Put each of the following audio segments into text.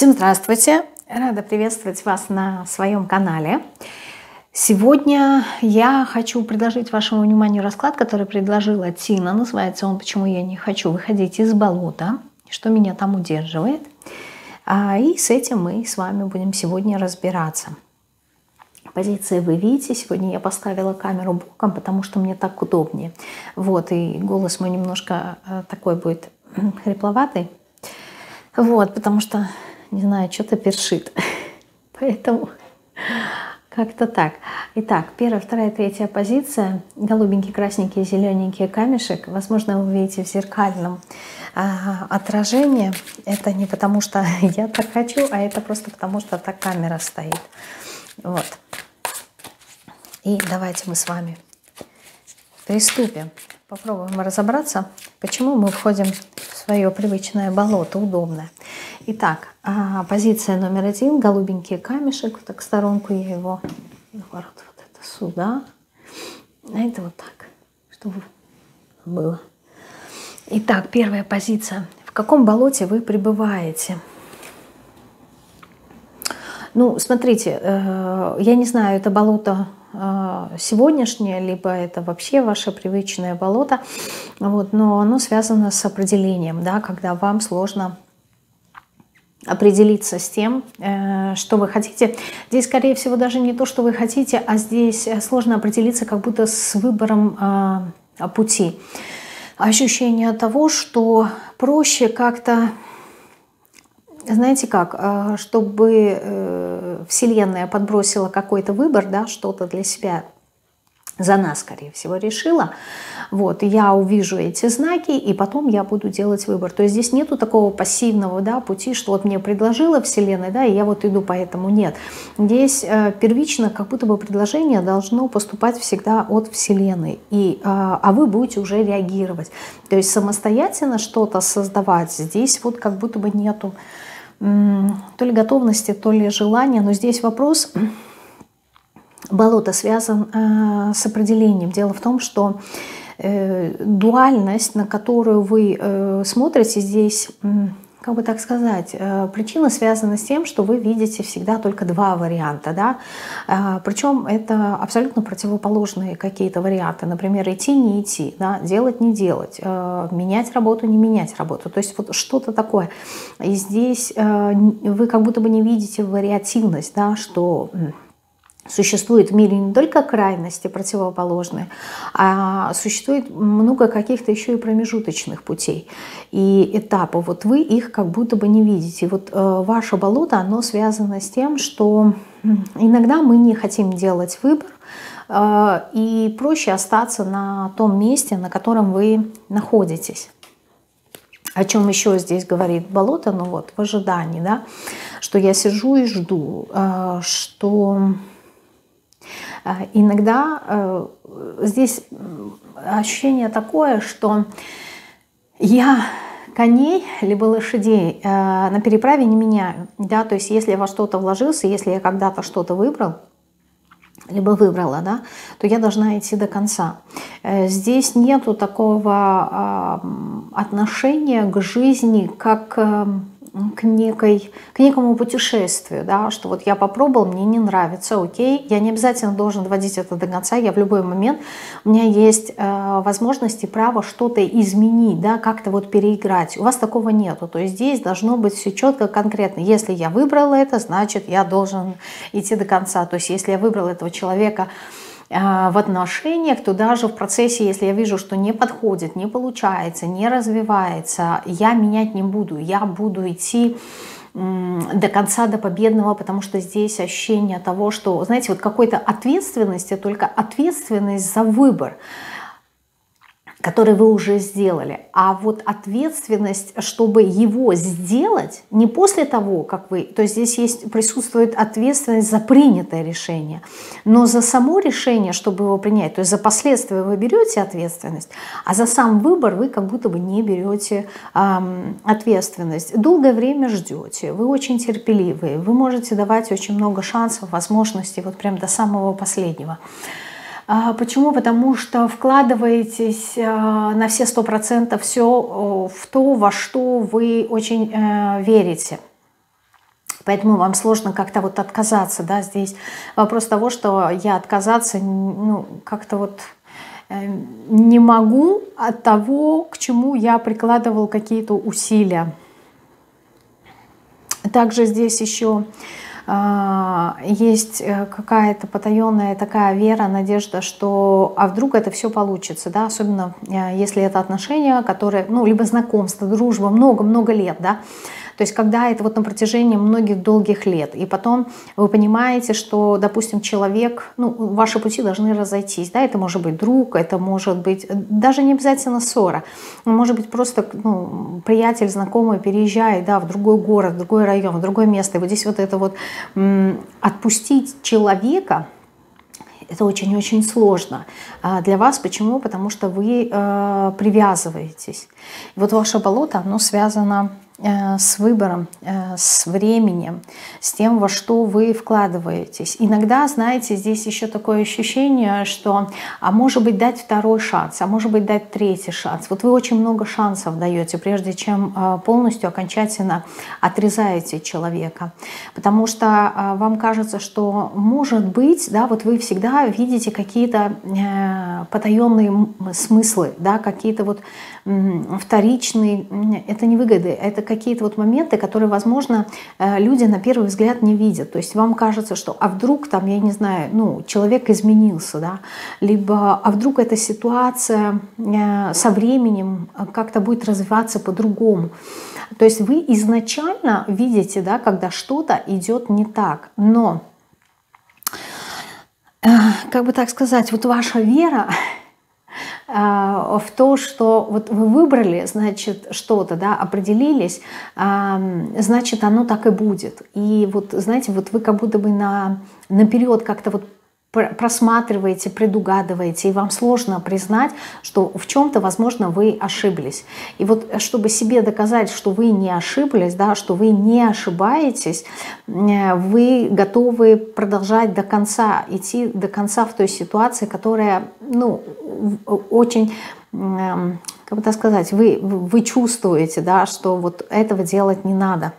Всем здравствуйте! Рада приветствовать вас на своем канале. Сегодня я хочу предложить вашему вниманию расклад, который предложила Тина. Называется он «Почему я не хочу выходить из болота», что меня там удерживает. А, и с этим мы с вами будем сегодня разбираться. Позиции вы видите, сегодня я поставила камеру боком, потому что мне так удобнее. Вот, и голос мой немножко э, такой будет хрипловатый. Вот, потому что не знаю, что-то першит. Поэтому как-то так. Итак, первая, вторая, третья позиция. Голубенький, красненький, зелененький камешек. Возможно, вы видите в зеркальном а, отражении. Это не потому, что я так хочу, а это просто потому, что так камера стоит. Вот. И давайте мы с вами приступим. Попробуем разобраться, почему мы входим в свое привычное болото, удобное. Итак, а, позиция номер один, голубенький камешек, вот так в сторонку я его, наоборот, вот это сюда, а это вот так, чтобы было. Итак, первая позиция. В каком болоте вы пребываете? Ну, смотрите, э, я не знаю, это болото сегодняшнее, либо это вообще ваше привычное болото, вот, но оно связано с определением, да, когда вам сложно определиться с тем, э, что вы хотите. Здесь, скорее всего, даже не то, что вы хотите, а здесь э, сложно определиться как будто с выбором а, пути. Ощущение того, что проще как-то, знаете как, э, чтобы Вселенная подбросила какой-то выбор, да, что-то для себя за нас, скорее всего, решила. Вот, я увижу эти знаки, и потом я буду делать выбор. То есть здесь нету такого пассивного да, пути, что вот мне предложила Вселенная, да, и я вот иду по этому. Нет. Здесь э, первично как будто бы предложение должно поступать всегда от Вселенной, и, э, а вы будете уже реагировать. То есть самостоятельно что-то создавать здесь вот как будто бы нету то ли готовности, то ли желания. Но здесь вопрос болото связан э, с определением. Дело в том, что э, дуальность, на которую вы э, смотрите здесь, как бы так сказать, э, причина связана с тем, что вы видите всегда только два варианта, да, э, причем это абсолютно противоположные какие-то варианты, например, идти, не идти, да, делать, не делать, э, менять работу, не менять работу, то есть вот что-то такое. И здесь вы как будто бы не видите вариативность, да, что Существует в мире не только крайности противоположные, а существует много каких-то еще и промежуточных путей и этапов. Вот вы их как будто бы не видите. Вот э, ваше болото, оно связано с тем, что иногда мы не хотим делать выбор, э, и проще остаться на том месте, на котором вы находитесь. О чем еще здесь говорит болото? Ну вот, в ожидании, да, что я сижу и жду, э, что иногда э, здесь ощущение такое, что я коней либо лошадей э, на переправе не меняю. Да? То есть если я во что-то вложился, если я когда-то что-то выбрал, либо выбрала, да, то я должна идти до конца. Э, здесь нету такого отношения к жизни, как эм, к, некой, к некому путешествию, да, что вот я попробовал, мне не нравится, окей, я не обязательно должен доводить это до конца, я в любой момент, у меня есть э, возможность и право что-то изменить, да, как-то вот переиграть. У вас такого нету, то есть здесь должно быть все четко, конкретно. Если я выбрала это, значит я должен идти до конца. То есть если я выбрал этого человека, в отношениях, то даже в процессе, если я вижу, что не подходит, не получается, не развивается, я менять не буду, я буду идти до конца, до победного, потому что здесь ощущение того, что, знаете, вот какой-то ответственности, только ответственность за выбор который вы уже сделали. А вот ответственность, чтобы его сделать, не после того, как вы... То есть здесь есть, присутствует ответственность за принятое решение, но за само решение, чтобы его принять, то есть за последствия вы берете ответственность, а за сам выбор вы как будто бы не берете эм, ответственность. Долгое время ждете, вы очень терпеливые, вы можете давать очень много шансов, возможностей, вот прям до самого последнего. А, почему? Потому что вкладываетесь а, на все сто процентов все в то, во что вы очень э, верите. Поэтому вам сложно как-то вот отказаться, да, здесь вопрос того, что я отказаться, ну, как-то вот э, не могу от того, к чему я прикладывал какие-то усилия. Также здесь еще есть э, какая-то потаенная такая вера, надежда, что а вдруг это все получится, да, особенно э, если это отношения, которые, ну, либо знакомство, дружба, много-много лет, да, то есть когда это вот на протяжении многих долгих лет, и потом вы понимаете, что, допустим, человек, ну, ваши пути должны разойтись, да, это может быть друг, это может быть даже не обязательно ссора, может быть просто ну, приятель, знакомый переезжает, да, в другой город, в другой район, в другое место, и вот здесь вот это вот отпустить человека, это очень-очень сложно а, для вас. Почему? Потому что вы э, привязываетесь. И вот ваше болото, оно связано Э, с выбором, э, с временем, с тем, во что вы вкладываетесь. Иногда, знаете, здесь еще такое ощущение, что, а может быть, дать второй шанс, а может быть, дать третий шанс. Вот вы очень много шансов даете, прежде чем э, полностью, окончательно отрезаете человека. Потому что вам кажется, что, может быть, да, вот вы всегда видите какие-то потаенные смыслы, да, какие-то вот вторичные, это не выгоды, это какие-то вот моменты, которые, возможно, э, люди на первый взгляд не видят. То есть вам кажется, что а вдруг там, я не знаю, ну, человек изменился, да, либо а вдруг эта ситуация э, со временем как-то будет развиваться по-другому. То есть вы изначально видите, да, когда что-то идет не так, но э, как бы так сказать, вот ваша вера в то, что вот вы выбрали, значит, что-то, да, определились, значит, оно так и будет. И вот, знаете, вот вы как будто бы на, наперед как-то вот просматриваете, предугадываете, и вам сложно признать, что в чем-то, возможно, вы ошиблись. И вот э, чтобы себе доказать, что вы не ошиблись, да, что вы не ошибаетесь, э, вы готовы продолжать до конца, идти до конца в той ситуации, которая, ну, очень эм, как бы так сказать, вы, вы чувствуете, да, что вот этого делать не надо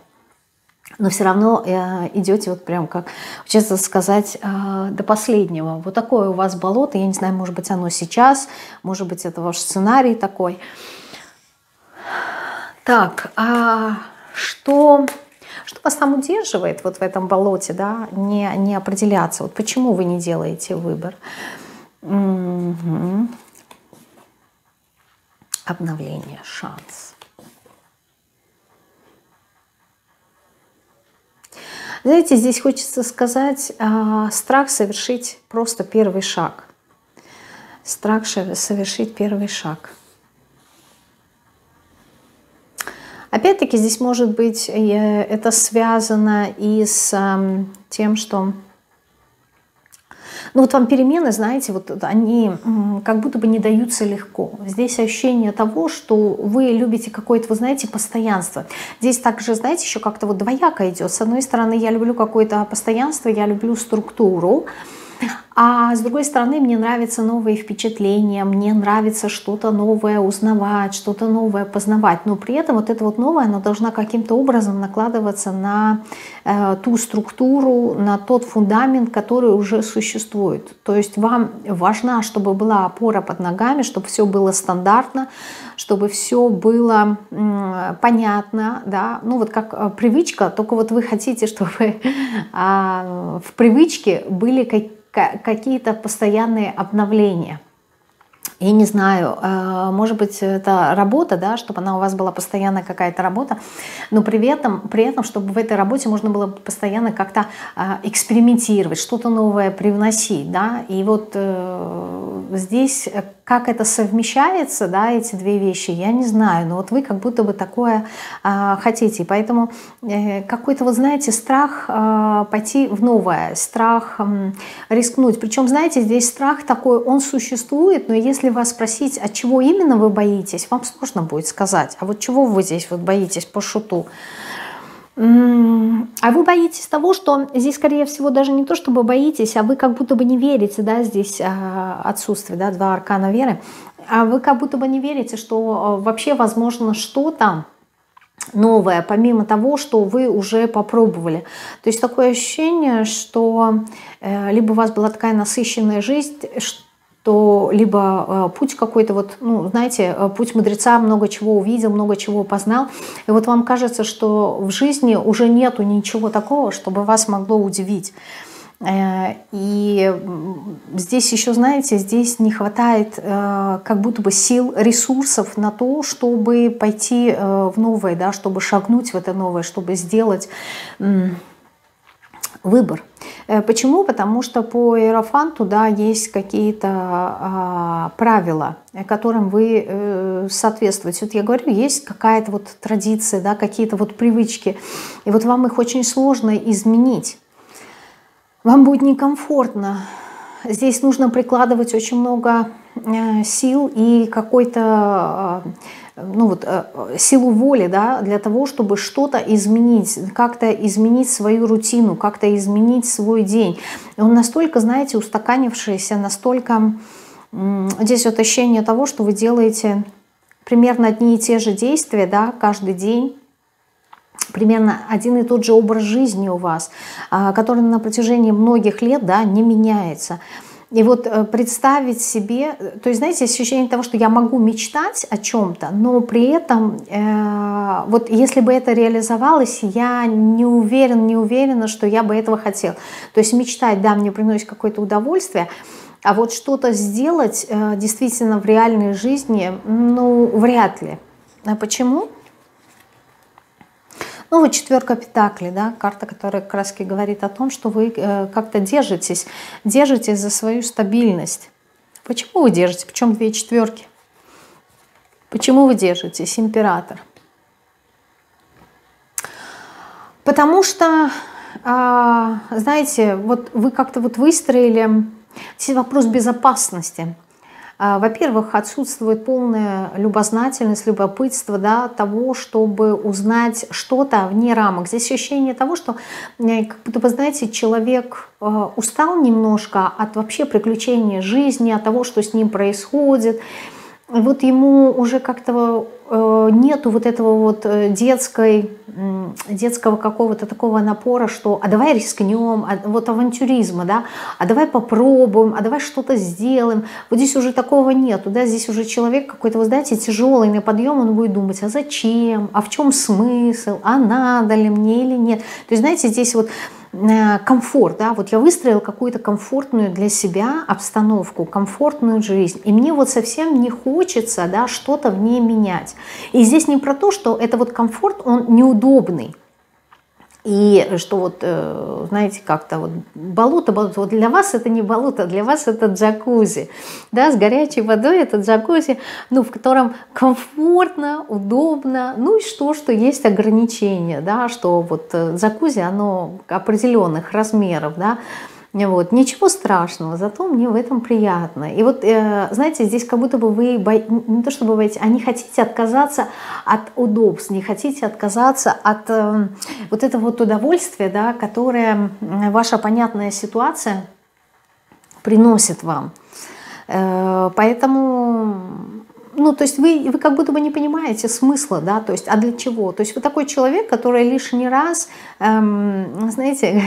но все равно э, идете вот прям как, честно сказать, э, до последнего. Вот такое у вас болото, я не знаю, может быть оно сейчас, может быть это ваш сценарий такой. Так, а что, что вас там удерживает вот в этом болоте, да, не, не определяться? Вот почему вы не делаете выбор? Угу. Обновление, шанс. Знаете, здесь хочется сказать, а, страх совершить просто первый шаг. Страх совершить первый шаг. Опять-таки здесь может быть э, это связано и с тем, что ну вот вам перемены, знаете, вот они как будто бы не даются легко. Здесь ощущение того, что вы любите какое-то, вы знаете, постоянство. Здесь также, знаете, еще как-то вот двояко идет. С одной стороны, я люблю какое-то постоянство, я люблю структуру, а с другой стороны, мне нравятся новые впечатления, мне нравится что-то новое узнавать, что-то новое познавать. Но при этом вот это вот новое, оно должно каким-то образом накладываться на э, ту структуру, на тот фундамент, который уже существует. То есть вам важно, чтобы была опора под ногами, чтобы все было стандартно, чтобы все было э, понятно, да, ну вот как э, привычка, только вот вы хотите, чтобы э, в привычке были какие какие-то постоянные обновления. Я не знаю, э, может быть, это работа, да, чтобы она у вас была постоянно какая-то работа, но при этом, при этом, чтобы в этой работе можно было постоянно как-то э, экспериментировать, что-то новое привносить, да, и вот э, здесь как это совмещается, да, эти две вещи, я не знаю, но вот вы как будто бы такое хотите. Поэтому какой-то, вот знаете, страх пойти в новое, страх рискнуть. Причем, знаете, здесь страх такой, он существует, но если вас спросить, от чего именно вы боитесь, вам сложно будет сказать. А вот чего вы здесь вот боитесь по шуту? А вы боитесь того, что здесь, скорее всего, даже не то, чтобы боитесь, а вы как будто бы не верите, да, здесь а, отсутствие, да, два аркана веры, а вы как будто бы не верите, что а, вообще возможно что-то, новое, помимо того, что вы уже попробовали. То есть такое ощущение, что э, либо у вас была такая насыщенная жизнь, что либо э, путь какой-то, вот, ну, знаете, э, путь мудреца много чего увидел, много чего познал, и вот вам кажется, что в жизни уже нету ничего такого, чтобы вас могло удивить. Э, и здесь еще, знаете, здесь не хватает как будто бы сил, ресурсов на то, чтобы пойти в новое, да, чтобы шагнуть в это новое, чтобы сделать выбор. Почему? Потому что по Иерофанту да, есть какие-то а, правила, которым вы соответствуете. Вот я говорю, есть какая-то вот традиция, да, какие-то вот привычки, и вот вам их очень сложно изменить вам будет некомфортно. Здесь нужно прикладывать очень много э, сил и какой-то э, ну вот, э, силу воли да, для того, чтобы что-то изменить, как-то изменить свою рутину, как-то изменить свой день. Он настолько, знаете, устаканившийся, настолько здесь вот ощущение того, что вы делаете примерно одни и те же действия да, каждый день, примерно один и тот же образ жизни у вас, а, который на протяжении многих лет да, не меняется. И вот э, представить себе, то есть, знаете, ощущение того, что я могу мечтать о чем-то, но при этом, э, вот если бы это реализовалось, я не уверен, не уверена, что я бы этого хотел. То есть мечтать, да, мне приносит какое-то удовольствие, а вот что-то сделать э, действительно в реальной жизни, ну, вряд ли. А почему? Ну вот четверка пентаклей, да, карта, которая как раз говорит о том, что вы э, как-то держитесь, держитесь за свою стабильность. Почему вы держите? Причем две четверки? Почему вы держитесь, император? Потому что, а, знаете, вот вы как-то вот выстроили, здесь вопрос безопасности. А, во-первых, отсутствует полная любознательность, любопытство да, того, чтобы узнать что-то вне рамок. Здесь ощущение того, что, э, как будто бы, знаете, человек э, устал немножко от вообще приключения жизни, от того, что с ним происходит. Вот ему уже как-то Э, нету вот этого вот э, детской, детского какого-то такого напора, что а давай рискнем, а, вот авантюризма, да, а давай попробуем, а давай что-то сделаем. Вот здесь уже такого нету, да, здесь уже человек какой-то, вы знаете, тяжелый на подъем, он будет думать, а зачем, а в чем смысл, а надо ли мне или нет. То есть, знаете, здесь вот комфорт, да, вот я выстроил какую-то комфортную для себя обстановку, комфортную жизнь, и мне вот совсем не хочется, да, что-то в ней менять. И здесь не про то, что это вот комфорт, он неудобный, и что вот, э, знаете, как-то вот болото, болото, вот для вас это не болото, для вас это джакузи, да, с горячей водой это джакузи, ну, в котором комфортно, удобно, ну и что, что есть ограничения, да, что вот э, джакузи, оно определенных размеров, да, вот. Ничего страшного, зато мне в этом приятно. И вот, э, знаете, здесь как будто бы вы, бо... не то чтобы боитесь, а не хотите отказаться от удобств, не хотите отказаться от э, вот этого вот удовольствия, да, которое ваша понятная ситуация приносит вам. Э, поэтому ну, то есть вы, вы как будто бы не понимаете смысла, да, то есть, а для чего? То есть вы такой человек, который лишний раз, эм, знаете,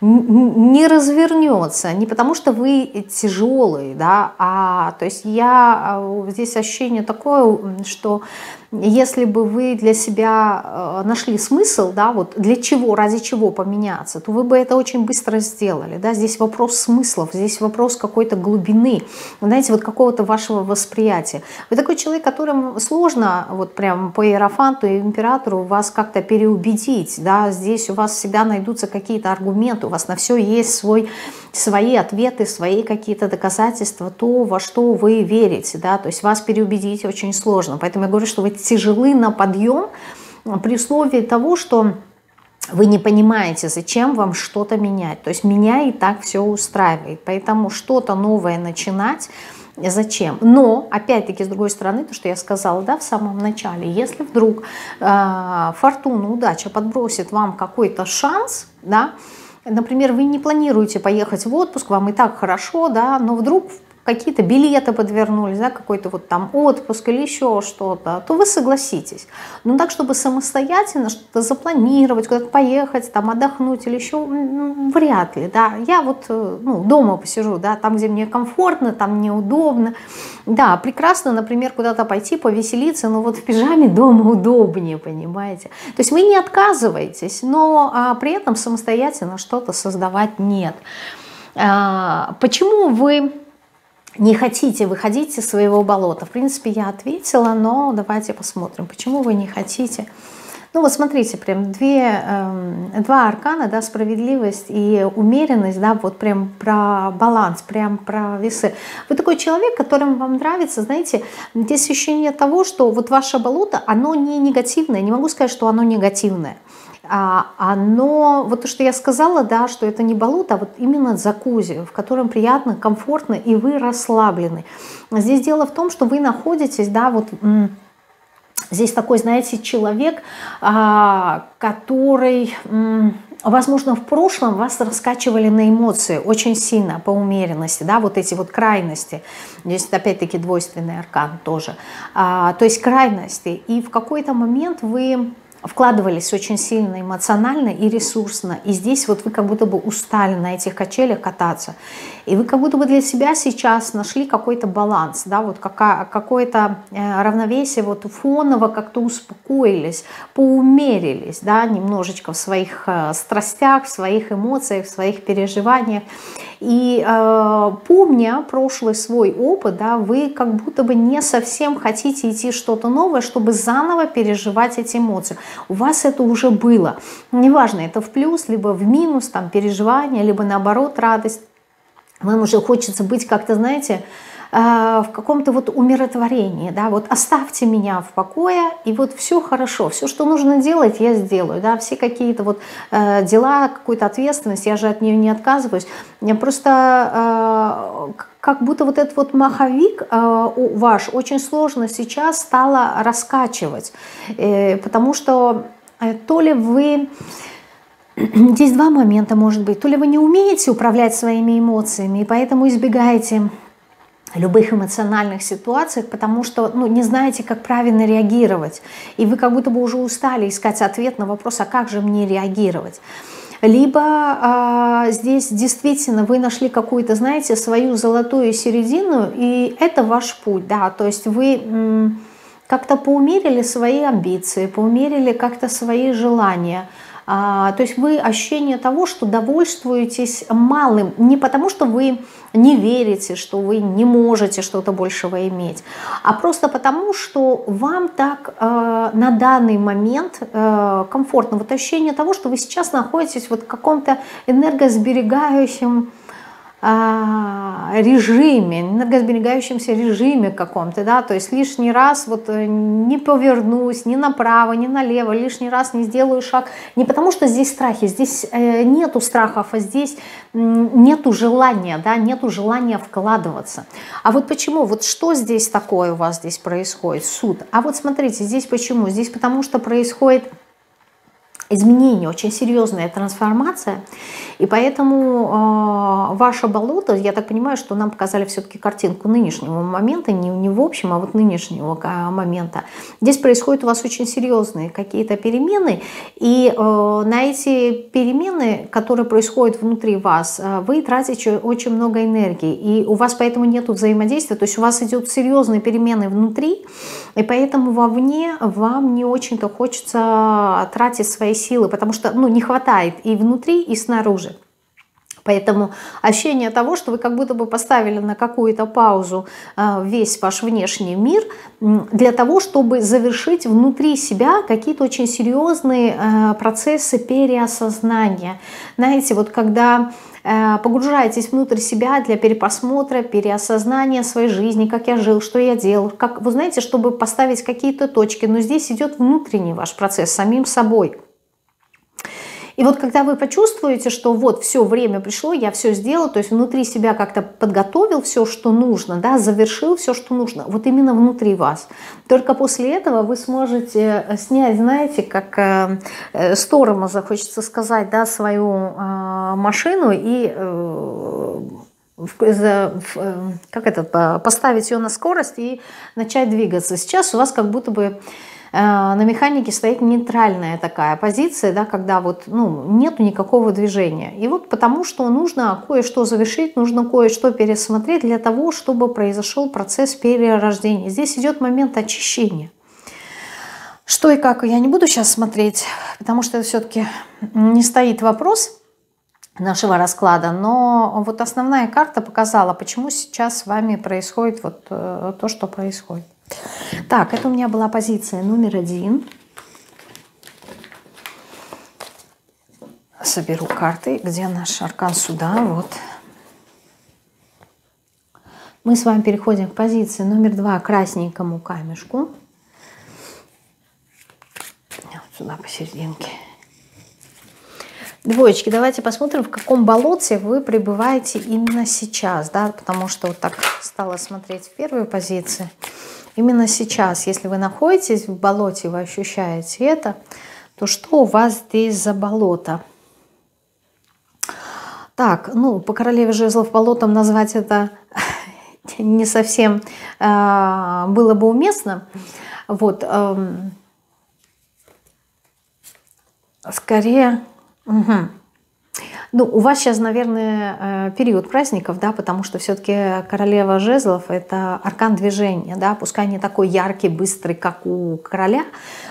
не развернется, не потому что вы тяжелый, да, а то есть я а, здесь ощущение такое, что если бы вы для себя э, нашли смысл, да, вот для чего, ради чего поменяться, то вы бы это очень быстро сделали. Да? Здесь вопрос смыслов, здесь вопрос какой-то глубины, знаете, вот какого-то вашего восприятия. Вы такой человек, которым сложно вот прям по иерофанту и императору вас как-то переубедить. Да? Здесь у вас всегда найдутся какие-то аргументы, у вас на все есть свой, свои ответы, свои какие-то доказательства, то, во что вы верите. Да? То есть вас переубедить очень сложно. Поэтому я говорю, что вы тяжелы на подъем при условии того, что вы не понимаете, зачем вам что-то менять. То есть меня и так все устраивает. Поэтому что-то новое начинать зачем. Но, опять-таки, с другой стороны, то, что я сказала да, в самом начале, если вдруг э, фортуна, удача подбросит вам какой-то шанс, да, например, вы не планируете поехать в отпуск, вам и так хорошо, да, но вдруг какие-то билеты подвернулись, да, какой-то вот там отпуск или еще что-то, то вы согласитесь. Но так, чтобы самостоятельно что-то запланировать, куда-то поехать, там отдохнуть или еще, ну, вряд ли, да. Я вот, э, ну, дома посижу, да, там, где мне комфортно, там мне удобно. Да, прекрасно, например, куда-то пойти повеселиться, но вот в пижаме дома удобнее, понимаете. То есть вы не отказываетесь, но а, при этом самостоятельно что-то создавать нет. А, почему вы не хотите выходить из своего болота? В принципе, я ответила, но давайте посмотрим, почему вы не хотите. Ну вот смотрите, прям две, э, два аркана, да, справедливость и умеренность, да, вот прям про баланс, прям про весы. Вы такой человек, которым вам нравится, знаете, здесь ощущение того, что вот ваше болото, оно не негативное, не могу сказать, что оно негативное оно, вот то, что я сказала, да, что это не болото, а вот именно закузи, в котором приятно, комфортно, и вы расслаблены. Здесь дело в том, что вы находитесь, да, вот здесь такой, знаете, человек, а, который, возможно, в прошлом вас раскачивали на эмоции очень сильно, по умеренности, да, вот эти вот крайности. Здесь опять-таки двойственный аркан тоже. А, то есть крайности. И в какой-то момент вы вкладывались очень сильно эмоционально и ресурсно. И здесь вот вы как будто бы устали на этих качелях кататься. И вы как будто бы для себя сейчас нашли какой-то баланс, да, вот какое-то э, равновесие, вот фоново как-то успокоились, поумерились, да, немножечко в своих э, страстях, в своих эмоциях, в своих переживаниях. И э, помня прошлый свой опыт, да, вы как будто бы не совсем хотите идти что-то новое, чтобы заново переживать эти эмоции. У вас это уже было. Неважно, это в плюс, либо в минус, там, переживания, либо наоборот радость. Вам уже хочется быть как-то, знаете, в каком-то вот умиротворении, да, вот оставьте меня в покое, и вот все хорошо, все, что нужно делать, я сделаю, да, все какие-то вот э, дела, какую-то ответственность, я же от нее не отказываюсь, я просто э, как будто вот этот вот маховик э, ваш очень сложно сейчас стало раскачивать, э, потому что э, то ли вы Здесь два момента может быть. То ли вы не умеете управлять своими эмоциями, и поэтому избегаете любых эмоциональных ситуациях, потому что ну, не знаете, как правильно реагировать. И вы как будто бы уже устали искать ответ на вопрос, а как же мне реагировать. Либо а, здесь действительно вы нашли какую-то, знаете, свою золотую середину, и это ваш путь, да, то есть вы как-то поумерили свои амбиции, поумерили как-то свои желания – а, то есть вы ощущение того, что довольствуетесь малым, не потому что вы не верите, что вы не можете что-то большего иметь, а просто потому, что вам так э, на данный момент э, комфортно. Вот ощущение того, что вы сейчас находитесь вот в каком-то энергосберегающем режиме, энергосберегающемся режиме каком-то, да, то есть лишний раз вот э, не повернусь ни направо, ни налево, лишний раз не сделаю шаг, не потому что здесь страхи, здесь э, нету страхов, а здесь нету желания, да, нету желания вкладываться. А вот почему, вот что здесь такое у вас здесь происходит, суд? А вот смотрите, здесь почему? Здесь потому что происходит изменение, очень серьезная трансформация. И поэтому э, ваше болото, я так понимаю, что нам показали все-таки картинку нынешнего момента, не, не в общем, а вот нынешнего момента. Здесь происходят у вас очень серьезные какие-то перемены, и э, на эти перемены, которые происходят внутри вас, э, вы тратите очень много энергии, и у вас поэтому нет взаимодействия, то есть у вас идет серьезные перемены внутри, и поэтому вовне вам не очень-то хочется тратить свои силы, потому что ну, не хватает и внутри, и снаружи. Поэтому ощущение того, что вы как будто бы поставили на какую-то паузу а, весь ваш внешний мир для того, чтобы завершить внутри себя какие-то очень серьезные а, процессы переосознания. Знаете, вот когда а, погружаетесь внутрь себя для перепосмотра, переосознания своей жизни, как я жил, что я делал, как, вы знаете, чтобы поставить какие-то точки, но здесь идет внутренний ваш процесс самим собой – и вот когда вы почувствуете, что вот все время пришло, я все сделал, то есть внутри себя как-то подготовил все, что нужно, да, завершил все, что нужно, вот именно внутри вас. Только после этого вы сможете э, снять, знаете, как э, э, с тормоза, хочется сказать, да, свою э, машину и э, как это, поставить ее на скорость и начать двигаться. Сейчас у вас как будто бы Э, на механике стоит нейтральная такая позиция, да, когда вот, ну, нету никакого движения. И вот потому что нужно кое-что завершить, нужно кое-что пересмотреть для того, чтобы произошел процесс перерождения. Здесь идет момент очищения. Что и как, я не буду сейчас смотреть, потому что это все-таки не стоит вопрос нашего расклада, но вот основная карта показала, почему сейчас с вами происходит вот э, то, что происходит. Так, это у меня была позиция номер один. Соберу карты. Где наш аркан сюда? Вот. Мы с вами переходим к позиции номер два, красненькому камешку. Сюда посерединке. Двоечки, давайте посмотрим, в каком болоте вы пребываете именно сейчас, да, потому что вот так стала смотреть в первой позиции. Именно сейчас, если вы находитесь в болоте, вы ощущаете это, то что у вас здесь за болото? Так, ну, по королеве жезлов болотом назвать это не совсем э, было бы уместно. Вот, э, скорее, угу. Ну, у вас сейчас, наверное, э, период праздников, да, потому что все-таки королева жезлов – это аркан движения, да, пускай не такой яркий, быстрый, как у короля,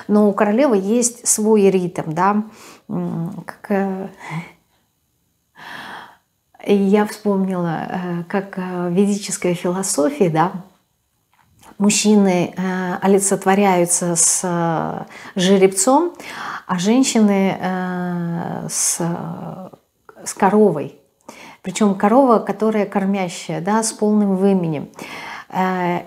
но у королевы есть свой ритм, да, как э, я вспомнила, э, как в ведической философии, да, мужчины олицетворяются с жеребцом, а женщины с с коровой. Причем корова, которая кормящая, да, с полным выменем. Э,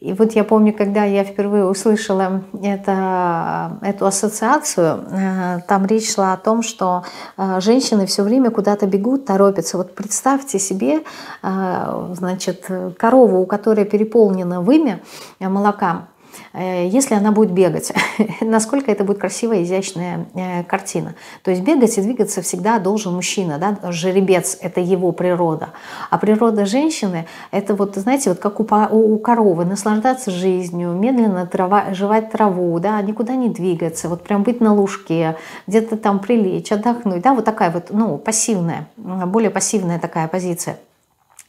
и вот я помню, когда я впервые услышала это, эту ассоциацию, э, там речь шла о том, что э, женщины все время куда-то бегут, торопятся. Вот представьте себе, значит, корову, у которой переполнено вымя молока, если она будет бегать, насколько это будет красивая, изящная э, картина. То есть бегать и двигаться всегда должен мужчина, да? жеребец – это его природа. А природа женщины – это вот, знаете, вот как у, у коровы, наслаждаться жизнью, медленно трава, жевать траву, да? никуда не двигаться, вот прям быть на лужке, где-то там прилечь, отдохнуть. Да? Вот такая вот ну, пассивная, более пассивная такая позиция.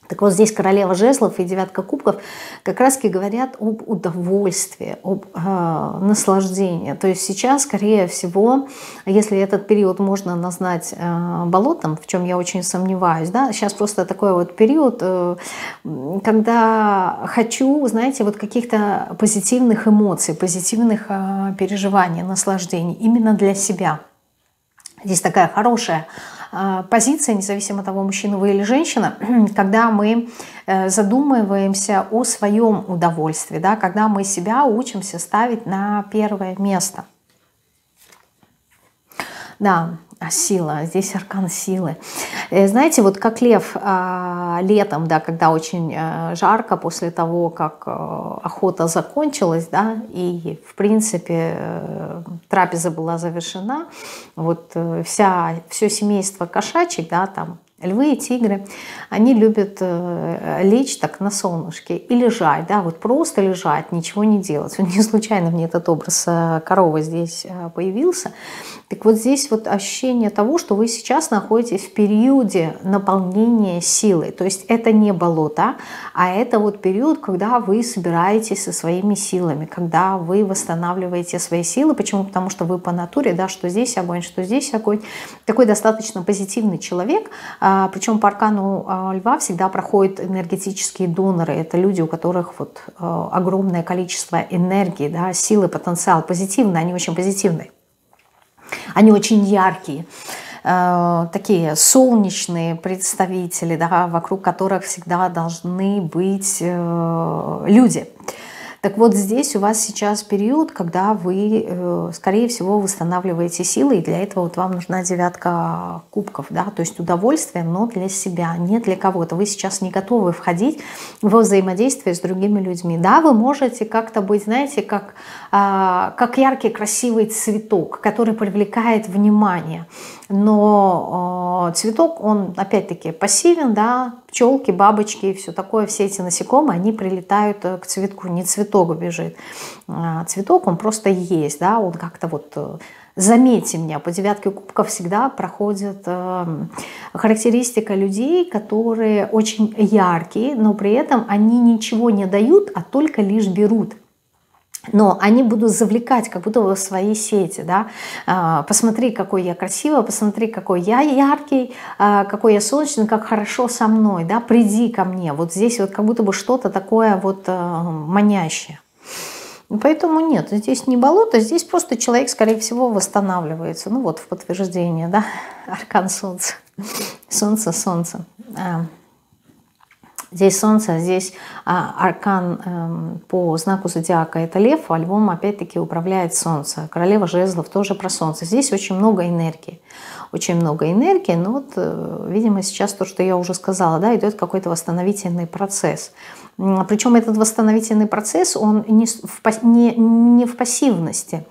Так вот здесь королева жезлов и девятка кубков как раз говорят об удовольствии, об э, наслаждении. То есть сейчас, скорее всего, если этот период можно назвать э, болотом, в чем я очень сомневаюсь, да, сейчас просто такой вот период, э, когда хочу, знаете, вот каких-то позитивных эмоций, позитивных э, переживаний, наслаждений именно для себя. Здесь такая хорошая позиция, независимо от того, мужчина вы или женщина, когда мы э, задумываемся о своем удовольствии, да, когда мы себя учимся ставить на первое место. Да, а сила, здесь аркан силы. Э, знаете, вот как лев а, летом, да, когда очень э, жарко, после того, как э, охота закончилась, да, и, в принципе, трапеза была завершена, вот вся, все семейство кошачьих, да, там Львы и тигры, они любят э, лечь так на солнышке и лежать, да, вот просто лежать, ничего не делать. Не случайно мне этот образ э, коровы здесь э, появился. Так вот здесь вот ощущение того, что вы сейчас находитесь в периоде наполнения силой. То есть это не болото, а это вот период, когда вы собираетесь со своими силами, когда вы восстанавливаете свои силы. Почему? Потому что вы по натуре, да, что здесь огонь, что здесь огонь. Такой достаточно позитивный человек, Причем по аркану а, льва всегда проходят энергетические доноры. Это люди, у которых вот а, огромное количество энергии, да, силы, потенциал, позитивные, они очень позитивные. Они очень яркие такие солнечные представители, да, вокруг которых всегда должны быть э, люди. Так вот здесь у вас сейчас период, когда вы, э, скорее всего, восстанавливаете силы, и для этого вот вам нужна девятка кубков, да, то есть удовольствие, но для себя, не для кого-то. Вы сейчас не готовы входить во взаимодействие с другими людьми. Да, вы можете как-то быть, знаете, как, а, как яркий красивый цветок, который привлекает внимание. Но э, цветок, он опять-таки пассивен, да, пчелки, бабочки и все такое, все эти насекомые, они прилетают э, к цветку, не цветок бежит. А цветок, он просто есть, да, он как-то вот э, Заметьте меня, по девятке кубков всегда проходит э, характеристика людей, которые очень яркие, но при этом они ничего не дают, а только лишь берут но они будут завлекать как будто бы в свои сети, да, а, посмотри, какой я красивый, посмотри, какой я яркий, а, какой я солнечный, как хорошо со мной, да, приди ко мне, вот здесь вот как будто бы что-то такое вот э, манящее. Поэтому нет, здесь не болото, здесь просто человек, скорее всего, восстанавливается. Ну вот в подтверждение, да, аркан солнца, солнце, солнце. Здесь солнце, здесь а, аркан э, по знаку зодиака это лев, альбом опять-таки управляет солнце. Королева жезлов тоже про солнце. Здесь очень много энергии. Очень много энергии, но вот, э, видимо, сейчас то, что я уже сказала, да, идет какой-то восстановительный процесс. Причем этот восстановительный процесс, он не в, не, не в пассивности.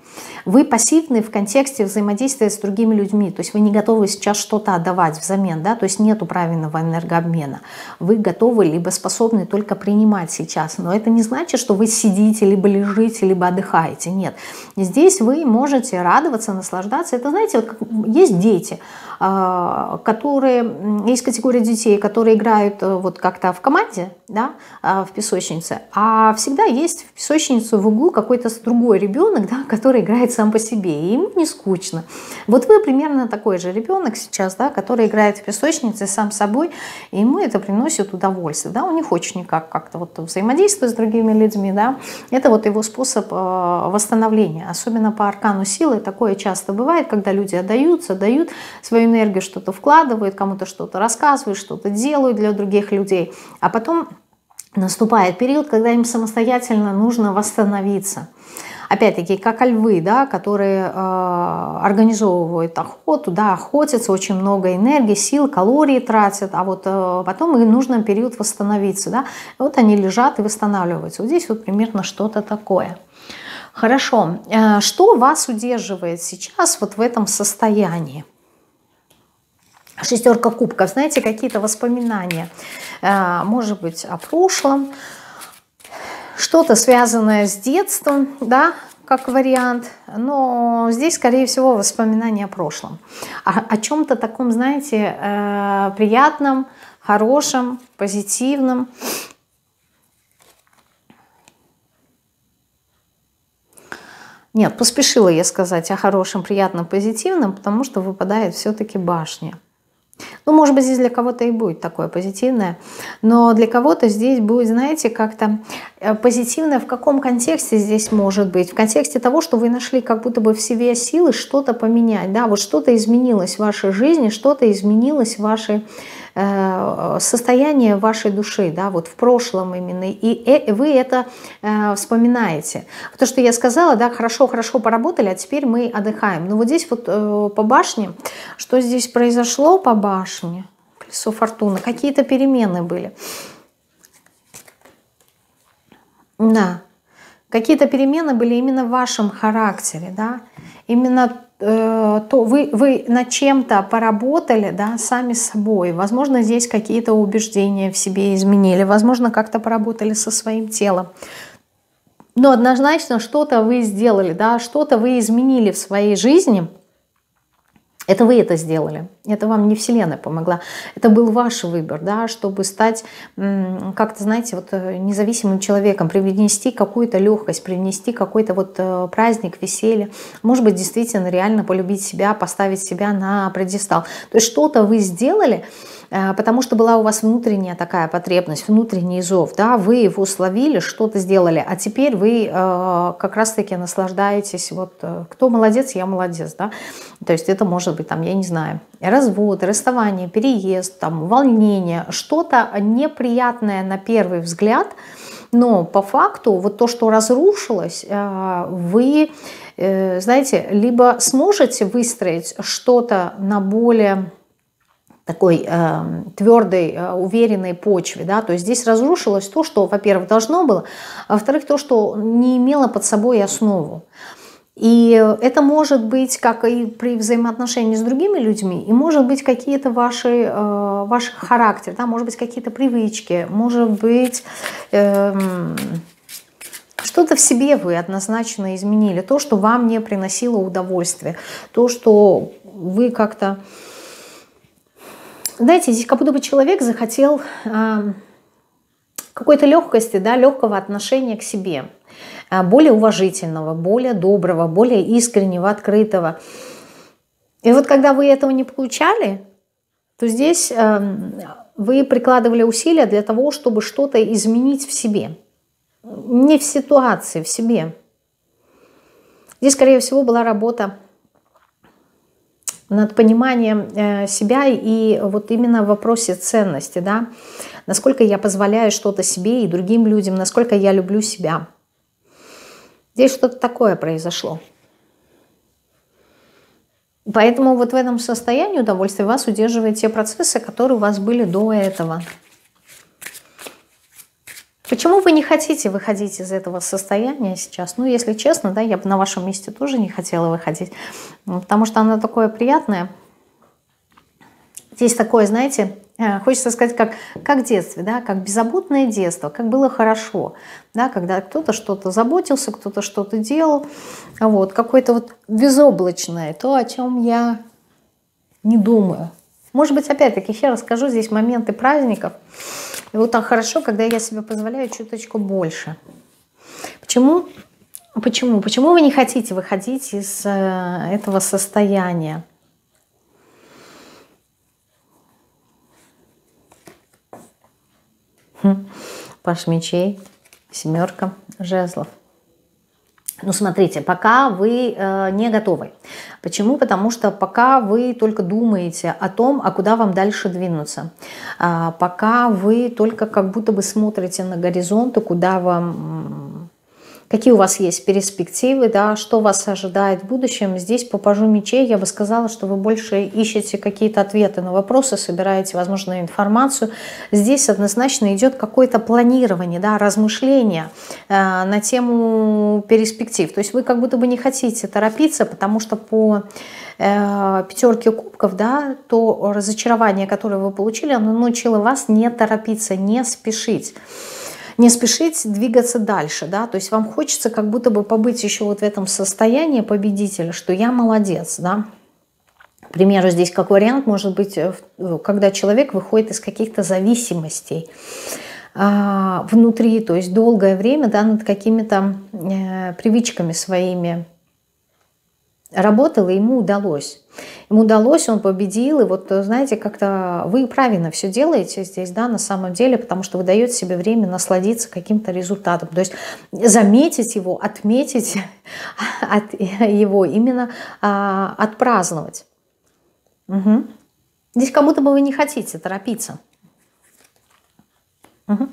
Вы пассивны в контексте взаимодействия с другими людьми. То есть вы не готовы сейчас что-то отдавать взамен. Да? То есть нет правильного энергообмена. Вы готовы либо способны только принимать сейчас. Но это не значит, что вы сидите, либо лежите, либо отдыхаете. Нет. Здесь вы можете радоваться, наслаждаться. Это, знаете, вот есть дети. А, которые, есть категория детей, которые играют э, вот как-то в команде, да, а, в песочнице, а всегда есть в песочнице в углу какой-то другой ребенок, да, который играет сам по себе, и ему не скучно. Вот вы примерно такой же ребенок сейчас, да, который играет в песочнице сам собой, и ему это приносит удовольствие, да, он не хочет никак как-то вот взаимодействовать с другими людьми, да, это вот его способ э, восстановления, особенно по аркану силы, такое часто бывает, когда люди отдаются, дают свою энергию что-то вкладывают, кому-то что-то рассказывают, что-то делают для других людей, а потом наступает период, когда им самостоятельно нужно восстановиться. Опять-таки, как львы, да, которые э, организовывают охоту, да, охотятся, очень много энергии, сил, калорий тратят, а вот э, потом им нужно период восстановиться. Да, вот они лежат и восстанавливаются. Вот здесь вот примерно что-то такое. Хорошо. Э, что вас удерживает сейчас вот в этом состоянии? Шестерка кубков, знаете, какие-то воспоминания, э, может быть, о прошлом, что-то связанное с детством, да, как вариант, но здесь, скорее всего, воспоминания о прошлом. О, о чем-то таком, знаете, э, приятном, хорошем, позитивном. Нет, поспешила я сказать о хорошем, приятном, позитивном, потому что выпадает все-таки башня. Ну, может быть, здесь для кого-то и будет такое позитивное, но для кого-то здесь будет, знаете, как-то э, позитивное в каком контексте здесь может быть? В контексте того, что вы нашли как будто бы в себе силы что-то поменять, да, вот что-то изменилось в вашей жизни, что-то изменилось в вашей состояние вашей души, да, вот в прошлом именно, и э, вы это э, вспоминаете. Потому что я сказала, да, хорошо-хорошо поработали, а теперь мы отдыхаем. Но вот здесь вот по башне, что здесь произошло по башне, колесо фортуны, какие-то перемены были. Да, какие-то перемены были именно в вашем характере, да, именно Э, то вы, вы над чем-то поработали, да, сами собой. Возможно, здесь какие-то убеждения в себе изменили, возможно, как-то поработали со своим телом. Но однозначно что-то вы сделали, да, что-то вы изменили в своей жизни – это вы это сделали. Это вам не Вселенная помогла. Это был ваш выбор, да, чтобы стать как-то, знаете, вот э, независимым человеком, привнести какую-то легкость, привнести какой-то вот э, праздник, веселье. Может быть, действительно реально полюбить себя, поставить себя на предистал. То есть что-то вы сделали, потому что была у вас внутренняя такая потребность, внутренний зов, да, вы его словили, что-то сделали, а теперь вы э, как раз-таки наслаждаетесь, вот, э, кто молодец, я молодец, да, то есть это может быть, там, я не знаю, развод, расставание, переезд, там, волнение, что-то неприятное на первый взгляд, но по факту вот то, что разрушилось, вы, знаете, либо сможете выстроить что-то на более такой э, твердой, э, уверенной почве. Да? То есть здесь разрушилось то, что, во-первых, должно было, а во-вторых, то, что не имело под собой основу. И это может быть как и при взаимоотношении с другими людьми, и может быть какие-то ваши, э, ваши характеры, да, может быть какие-то привычки, может быть э, что-то в себе вы однозначно изменили, то, что вам не приносило удовольствие, то, что вы как-то... Знаете, здесь как будто бы человек захотел э, какой-то легкости, да, легкого отношения к себе. А, более уважительного, более доброго, более искреннего, открытого. И вот когда вы этого не получали, то здесь эм, вы прикладывали усилия для того, чтобы что-то изменить в себе. Не в ситуации, в себе. Здесь, скорее всего, была работа над пониманием э, себя и вот именно в вопросе ценности, да, насколько я позволяю что-то себе и другим людям, насколько я люблю себя. Здесь что-то такое произошло. Поэтому вот в этом состоянии удовольствия вас удерживают те процессы, которые у вас были до этого. Почему вы не хотите выходить из этого состояния сейчас? Ну, если честно, да, я бы на вашем месте тоже не хотела выходить, потому что оно такое приятное. Здесь такое, знаете, Э, хочется сказать, как, как в детстве, да, как беззаботное детство, как было хорошо, да, когда кто-то что-то заботился, кто-то что-то делал, вот, какое-то вот безоблачное, то, о чем я не думаю. Может быть, опять-таки, еще расскажу здесь моменты праздников. И вот так хорошо, когда я себе позволяю чуточку больше. Почему? Почему? Почему вы не хотите выходить из э, этого состояния? Паш мечей, семерка жезлов. Ну, смотрите, пока вы э, не готовы. Почему? Потому что пока вы только думаете о том, а куда вам дальше двинуться. А, пока вы только как будто бы смотрите на горизонты, куда вам какие у вас есть перспективы, да, что вас ожидает в будущем. Здесь по пажу мечей я бы сказала, что вы больше ищете какие-то ответы на вопросы, собираете возможную информацию. Здесь однозначно идет какое-то планирование, да, размышление э, на тему перспектив. То есть вы как будто бы не хотите торопиться, потому что по э, пятерке кубков, да, то разочарование, которое вы получили, оно научило вас не торопиться, не спешить не спешить двигаться дальше, да, то есть вам хочется как будто бы побыть еще вот в этом состоянии победителя, что я молодец, да. К примеру, здесь как вариант может быть, э, когда человек выходит из каких-то зависимостей а, внутри, то есть долгое время, да, над какими-то э, привычками своими работал, ему удалось. Ему удалось, он победил, и вот, знаете, как-то вы правильно все делаете здесь, да, на самом деле, потому что вы даете себе время насладиться каким-то результатом, то есть заметить его, отметить от его, именно а, отпраздновать. Угу. Здесь как будто бы вы не хотите торопиться. Угу.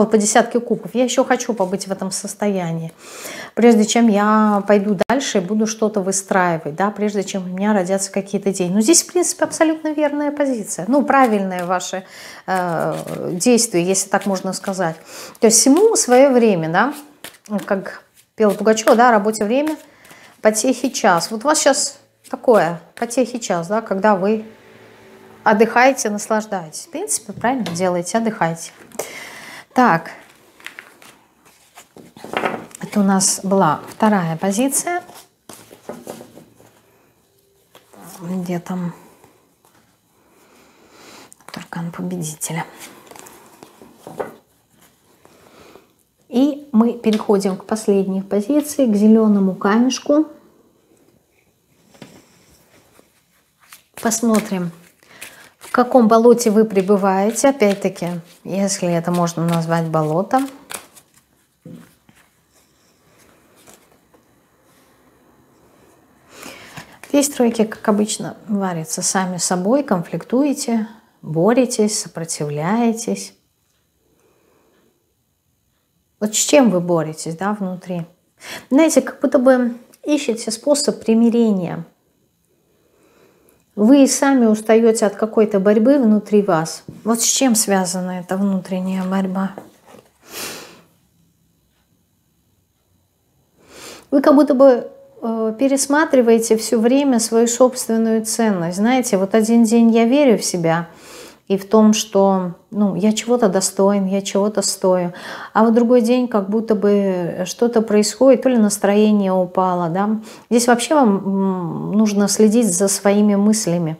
Вот по десятке кубков. Я еще хочу побыть в этом состоянии. Прежде чем я пойду дальше и буду что-то выстраивать, да, прежде чем у меня родятся какие-то идеи. Но здесь, в принципе, абсолютно верная позиция. Ну, правильное ваше э, действие, если так можно сказать. То есть всему свое время, да, как пела Пугачева, да, работе время, потехи час. Вот у вас сейчас такое, потехи час, да, когда вы отдыхаете, наслаждаетесь. В принципе, правильно делаете, отдыхайте. Так, это у нас была вторая позиция. Где там Туркан победителя. И мы переходим к последней позиции, к зеленому камешку. Посмотрим, каком болоте вы пребываете, опять-таки, если это можно назвать болотом. Здесь тройки, как обычно, варятся сами собой, конфликтуете, боретесь, сопротивляетесь. Вот с чем вы боретесь да, внутри? Знаете, как будто бы ищете способ примирения – вы сами устаете от какой-то борьбы внутри вас. Вот с чем связана эта внутренняя борьба? Вы как будто бы э, пересматриваете все время свою собственную ценность. Знаете, вот один день я верю в себя и в том, что ну, я чего-то достоин, я чего-то стою. А в другой день как будто бы что-то происходит, то ли настроение упало. Да? Здесь вообще вам нужно следить за своими мыслями.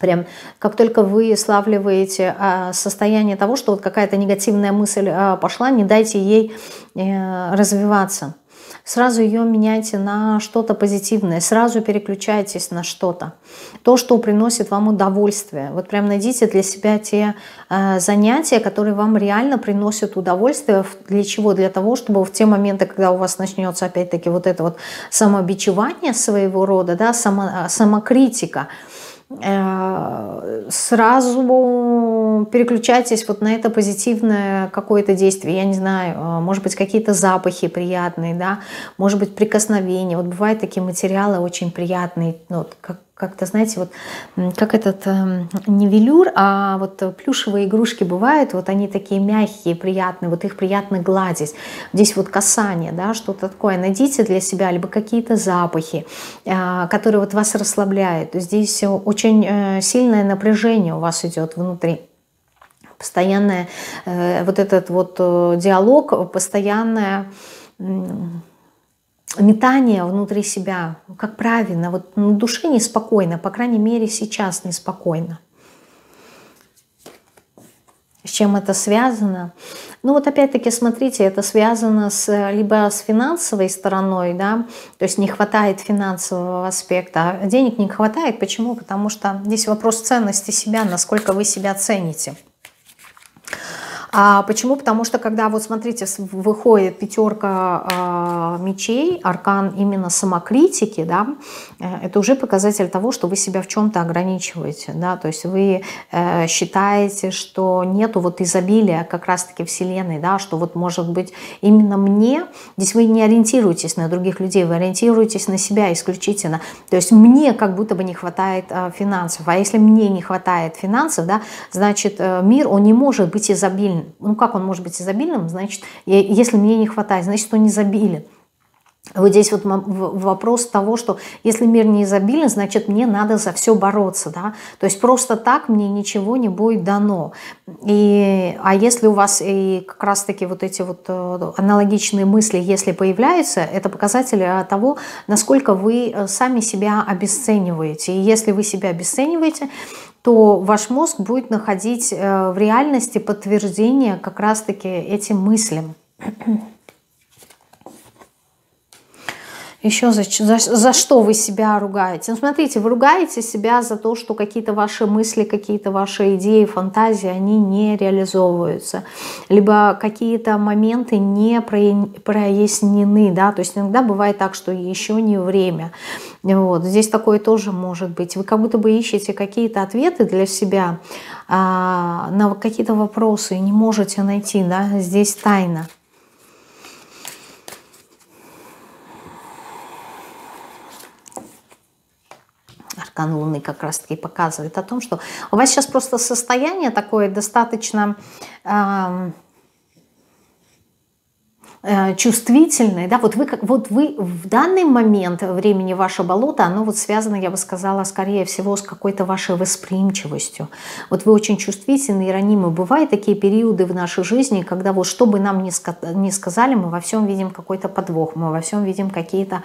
Прям как только вы славливаете а, состояние того, что вот какая-то негативная мысль а, пошла, не дайте ей э, развиваться. Сразу ее меняйте на что-то позитивное, сразу переключайтесь на что-то. То, что приносит вам удовольствие. Вот прям найдите для себя те э, занятия, которые вам реально приносят удовольствие. Для чего? Для того, чтобы в те моменты, когда у вас начнется опять-таки вот это вот самобичевание своего рода, да, само, самокритика, Э, сразу переключайтесь вот на это позитивное какое-то действие. Я не знаю, э, может быть, какие-то запахи приятные, да, может быть, прикосновения. Вот бывают такие материалы очень приятные, ну, вот, как как-то, знаете, вот как этот э, не велюр, а вот плюшевые игрушки бывают, вот они такие мягкие, приятные, вот их приятно гладить. Здесь вот касание, да, что-то такое. Найдите для себя либо какие-то запахи, э, которые вот вас расслабляют. Здесь очень э, сильное напряжение у вас идет внутри постоянное э, вот этот вот э, диалог, постоянное метание внутри себя, как правильно, вот на душе неспокойно, по крайней мере сейчас неспокойно. С чем это связано? Ну вот опять-таки, смотрите, это связано с, либо с финансовой стороной, да, то есть не хватает финансового аспекта, а денег не хватает. Почему? Потому что здесь вопрос ценности себя, насколько вы себя цените. А почему? Потому что когда, вот смотрите, выходит пятерка э, мечей, аркан именно самокритики, да, э, это уже показатель того, что вы себя в чем-то ограничиваете, да, то есть вы э, считаете, что нету вот изобилия как раз-таки Вселенной, да, что вот может быть именно мне, здесь вы не ориентируетесь на других людей, вы ориентируетесь на себя исключительно, то есть мне как будто бы не хватает э, финансов, а если мне не хватает финансов, да, значит э, мир, он не может быть изобильным, ну как он может быть изобильным? Значит, если мне не хватает, значит он изобилен. Вот здесь вот вопрос того, что если мир не изобилен, значит мне надо за все бороться, да, то есть просто так мне ничего не будет дано. И, а если у вас и как раз-таки вот эти вот э, аналогичные мысли, если появляются, это показатель того, насколько вы э, сами себя обесцениваете. И если вы себя обесцениваете, то ваш мозг будет находить э, в реальности подтверждение как раз-таки этим мыслям. Еще за, за, за что вы себя ругаете? Ну, смотрите, вы ругаете себя за то, что какие-то ваши мысли, какие-то ваши идеи, фантазии, они не реализовываются. Либо какие-то моменты не прояснены, да, то есть иногда бывает так, что еще не время. Вот, здесь такое тоже может быть. Вы как будто бы ищете какие-то ответы для себя а, на какие-то вопросы и не можете найти, да, здесь тайна. Аркан Луны как раз-таки показывает о том, что у вас сейчас просто состояние такое достаточно э, чувствительное, да, вот вы, как, вот вы в данный момент времени ваше болото, оно вот связано, я бы сказала, скорее всего, с какой-то вашей восприимчивостью. Вот вы очень чувствительны и ранимы. Бывают такие периоды в нашей жизни, когда вот что бы нам ни сказали, мы во всем видим какой-то подвох, мы во всем видим какие-то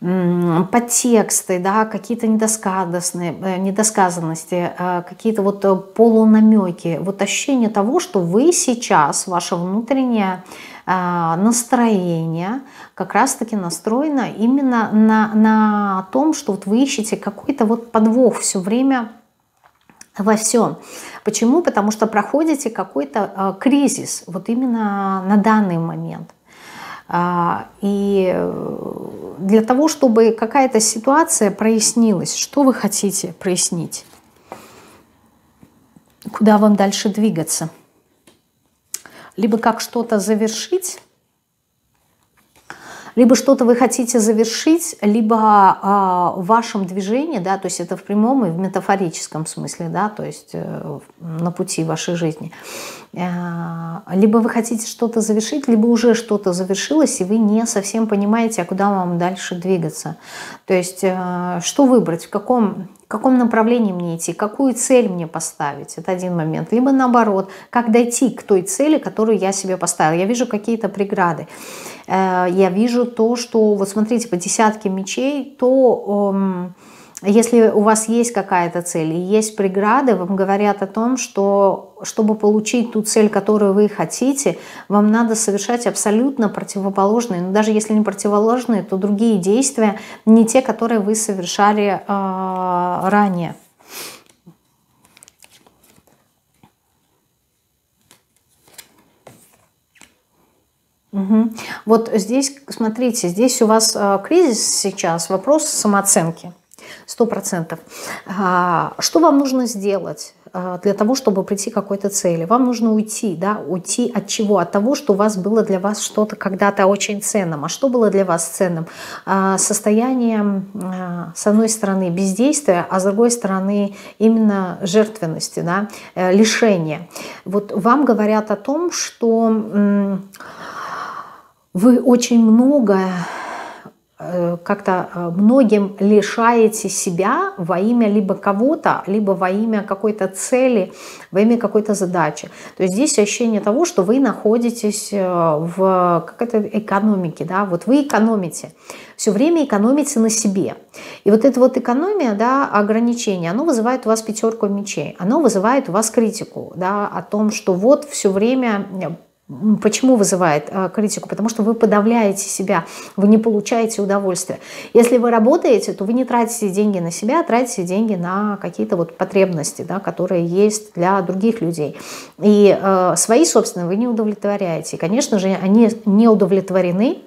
подтексты, да, какие-то недосказанности, э, э, какие-то вот э, полунамеки, вот ощущение того, что вы сейчас, ваше внутреннее настроение как раз-таки настроено именно на, на том, что вот вы ищете какой-то вот подвох все время во всем. Почему? Потому что проходите какой-то кризис вот именно на данный момент. А, и э, для того, чтобы какая-то ситуация прояснилась, что вы хотите прояснить, куда вам дальше двигаться, либо как что-то завершить, либо что-то вы хотите завершить, либо а, в вашем движении, да, то есть это в прямом и в метафорическом смысле, да, то есть э, на пути вашей жизни. Э, либо вы хотите что-то завершить, либо уже что-то завершилось, и вы не совсем понимаете, а куда вам дальше двигаться. То есть э, что выбрать, в каком в каком направлении мне идти, какую цель мне поставить, это один момент. Либо наоборот, как дойти к той цели, которую я себе поставила. Я вижу какие-то преграды. Э, я вижу то, что, вот смотрите, по десятке мечей, то эм, если у вас есть какая-то цель и есть преграды, вам говорят о том, что чтобы получить ту цель, которую вы хотите, вам надо совершать абсолютно противоположные, но даже если не противоположные, то другие действия, не те, которые вы совершали э, ранее. Угу. Вот здесь, смотрите, здесь у вас э, кризис сейчас, вопрос самооценки сто процентов. А, что вам нужно сделать а, для того, чтобы прийти к какой-то цели? Вам нужно уйти, да, уйти от чего? От того, что у вас было для вас что-то когда-то очень ценным. А что было для вас ценным? А, состояние, с одной стороны, бездействия, а с другой стороны, именно жертвенности, да, э, лишения. Вот вам говорят о том, что вы очень многое Э, как-то э, многим лишаете себя во имя либо кого-то, либо во имя какой-то цели, во имя какой-то задачи. То есть здесь ощущение того, что вы находитесь э, в какой-то экономике, да, вот вы экономите, все время экономите на себе. И вот эта вот экономия, да, ограничение, оно вызывает у вас пятерку мечей, оно вызывает у вас критику, да, о том, что вот все время Почему вызывает э, критику? Потому что вы подавляете себя, вы не получаете удовольствия. Если вы работаете, то вы не тратите деньги на себя, а тратите деньги на какие-то вот потребности, да, которые есть для других людей. И э, свои собственные вы не удовлетворяете. И, конечно же, они не удовлетворены,